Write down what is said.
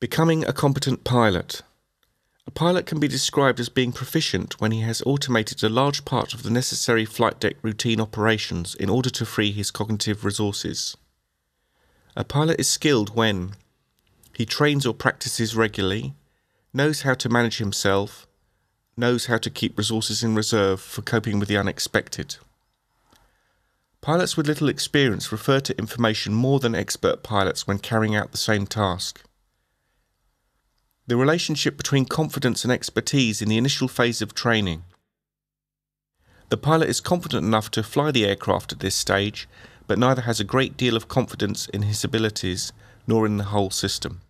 Becoming a competent pilot. A pilot can be described as being proficient when he has automated a large part of the necessary flight deck routine operations in order to free his cognitive resources. A pilot is skilled when he trains or practices regularly, knows how to manage himself, knows how to keep resources in reserve for coping with the unexpected. Pilots with little experience refer to information more than expert pilots when carrying out the same task. The relationship between confidence and expertise in the initial phase of training. The pilot is confident enough to fly the aircraft at this stage, but neither has a great deal of confidence in his abilities nor in the whole system.